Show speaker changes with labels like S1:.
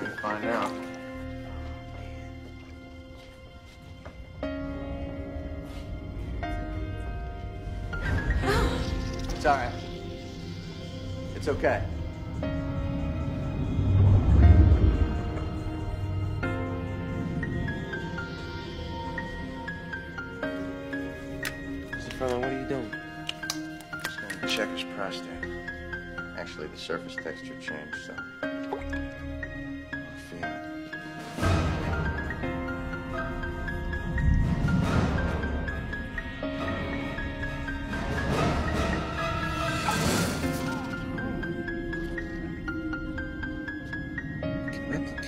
S1: We can find out. It's all right. It's okay.
S2: Mr. Furlong, what are you doing?
S1: Just gonna check his prostate. Actually, the surface texture changed, so.
S2: Replicate.